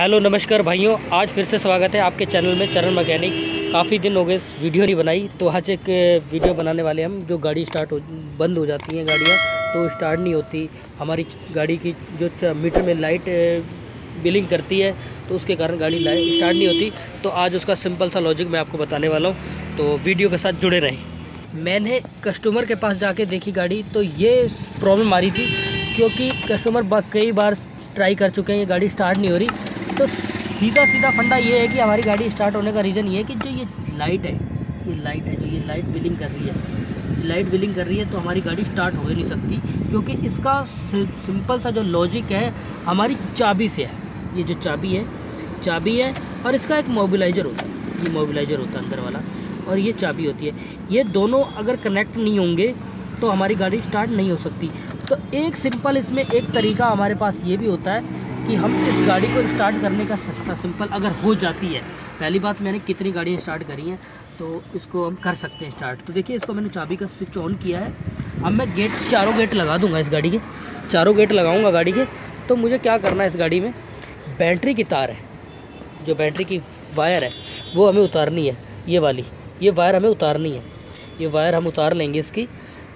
Hello, नमस्कार भाइयों, आज फिर से स्वागत है आपके चैनल में, चरण मैकेनिक। काफ़ी दिन हो गए वीडियो नहीं बनाई तो आज एक वीडियो बनाने वाले हम, जो गाड़ी स्टार्ट हो, बंद हो जाती हैं गाड़ियाँ तो स्टार्ट नहीं होती। हमारी गाड़ी की जो मीटर में लाइट बिलिंग करती है तो उसके कारण गाड़ी लाइट स्टार्ट नहीं होती। तो आज उसका सिंपल सा लॉजिक मैं आपको बताने वाला हूँ तो वीडियो के साथ जुड़े रहें। मैंने कस्टमर के पास जाके देखी गाड़ी तो ये प्रॉब्लम आ रही थी, क्योंकि कस्टमर कई बार ट्राई कर चुके हैं, ये गाड़ी स्टार्ट नहीं हो रही। सीधा सीधा फंडा ये है कि हमारी गाड़ी स्टार्ट होने का रीज़न ये है कि जो ये लाइट है, ये लाइट है, जो ये लाइट बिलिंग कर रही है लाइट बिलिंग कर रही है तो हमारी गाड़ी स्टार्ट हो ही नहीं सकती। क्योंकि इसका सिंपल सा जो लॉजिक है, हमारी चाबी से है। ये जो चाबी है चाबी है और इसका एक मोबिलाइज़र होता है। ये मोबिलाइज़र होता है अंदर वाला और ये चाबी होती है। ये दोनों अगर कनेक्ट नहीं होंगे तो हमारी गाड़ी स्टार्ट नहीं हो सकती। तो एक सिंपल इसमें एक तरीका हमारे पास ये भी होता है कि हम इस गाड़ी को स्टार्ट करने का सकता सिंपल अगर हो जाती है, पहली बात मैंने कितनी गाड़ियाँ स्टार्ट करी हैं तो इसको हम कर सकते हैं स्टार्ट। तो देखिए इसको मैंने चाबी का स्विच ऑन किया है। अब मैं गेट, चारों गेट लगा दूँगा इस गाड़ी के। चारों गेट लगाऊँगा गाड़ी के। तो मुझे क्या करना है इस गाड़ी में? बैटरी की तार है, जो बैटरी की वायर है, वो हमें उतारनी है। ये वाली, ये वायर हमें उतारनी है। ये वायर हम उतार लेंगे इसकी।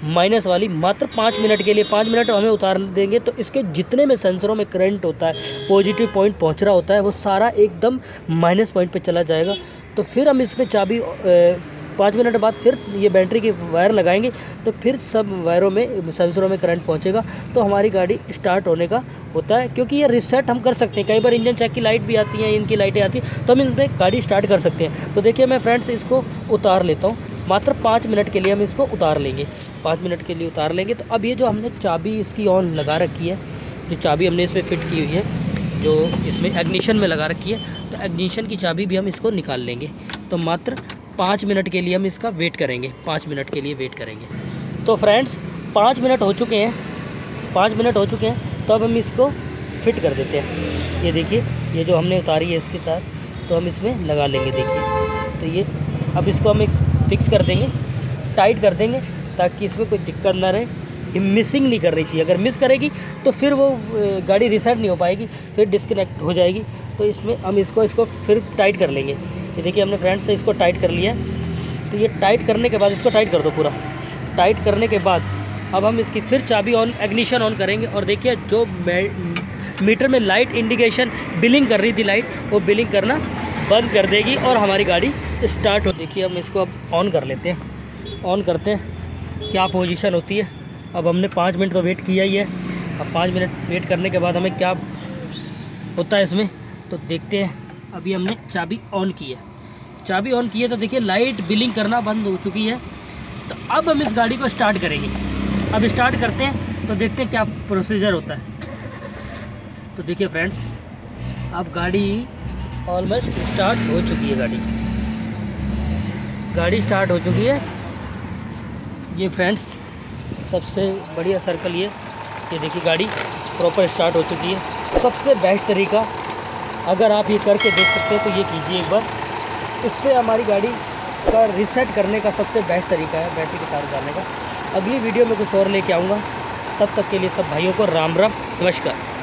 माइनस वाली मात्र पाँच मिनट के लिए, पाँच मिनट हमें उतार देंगे तो इसके जितने में सेंसरों में करंट होता है, पॉजिटिव पॉइंट पहुँच रहा होता है, वो सारा एकदम माइनस पॉइंट पे चला जाएगा। तो फिर हम इसमें चाबी पाँच मिनट बाद फिर ये बैटरी की वायर लगाएँगे तो फिर सब वायरों में, सेंसरों में करंट पहुंचेगा। तो हमारी गाड़ी स्टार्ट होने का होता है, क्योंकि ये रिसेट हम कर सकते हैं। कई बार इंजन चेक की लाइट भी आती हैं, इनकी लाइटें आती हैं तो हम इनमें गाड़ी स्टार्ट कर सकते हैं। तो देखिए, मैं फ्रेंड्स इसको उतार लेता हूँ। मात्र पाँच मिनट के लिए हम इसको उतार लेंगे। पाँच मिनट के लिए उतार लेंगे। तो अब ये जो हमने चाबी इसकी ऑन लगा रखी है, जो चाबी हमने इसमें फ़िट की हुई है, जो इसमें एग्निशन में लगा रखी है तो एग्निशन की चाबी भी हम इसको निकाल लेंगे। तो मात्र पाँच मिनट के लिए हम इसका वेट करेंगे, पाँच मिनट के लिए वेट करेंगे। तो फ्रेंड्स पाँच मिनट हो चुके हैं, पाँच मिनट हो चुके हैं तो अब हम इसको फिट कर देते हैं। ये देखिए, ये जो हमने उतारी है इसके साथ तो हम इसमें लगा लेंगे, देखिए। तो ये, अब इसको हम एक फिक्स कर देंगे टाइट कर देंगे, ताकि इसमें कोई दिक्कत ना रहे। मिसिंग नहीं करनी चाहिए। अगर मिस करेगी तो फिर वो गाड़ी रिसेट नहीं हो पाएगी, फिर डिस्कनेक्ट हो जाएगी। तो इसमें हम इसको इसको फिर टाइट कर लेंगे। ये देखिए, हमने फ्रेंड से इसको टाइट कर लिया। तो ये टाइट करने के बाद, इसको टाइट कर दो पूरा। टाइट करने के बाद, अब हम इसकी फिर चाबी ऑन एग्निशन ऑन करेंगे। और देखिए, जो मीटर में लाइट इंडिकेशन बिलिंग कर रही थी लाइट, वो बिलिंग करना बंद कर देगी और हमारी गाड़ी स्टार्ट हो, देखिए, हम इसको अब ऑन कर लेते हैं। ऑन करते हैं। क्या पोजीशन होती है? अब हमने पाँच मिनट तो वेट किया ही है। अब पाँच मिनट वेट करने के बाद हमें क्या होता है इसमें? तो देखते हैं। अभी हमने चाबी ऑन की है। चाबी ऑन की है तो देखिए लाइट बिलिंग करना बंद हो चुकी है। तो अब हम इस गाड़ी को स्टार्ट करेंगे। अब स्टार्ट करते हैं तो देखते हैं क्या प्रोसीजर होता है। तो देखिए फ्रेंड्स अब गाड़ी ऑलमोस्ट स्टार्ट हो चुकी है गाड़ी। गाड़ी स्टार्ट हो चुकी है। ये फ्रेंड्स सबसे बढ़िया सर्कल ये। ये देखिए गाड़ी प्रॉपर स्टार्ट हो चुकी है। सबसे बेस्ट तरीका अगर आप ये करके देख सकते हैं तो ये कीजिए एक बार। इससे हमारी गाड़ी का रिसेट करने का सबसे बेस्ट तरीका है बैटरी के तार उतारने का। अगली वीडियो में कुछ और लेके आऊँगा। तब तक के लिए सब भाइयों को राम राम, नमस्कार।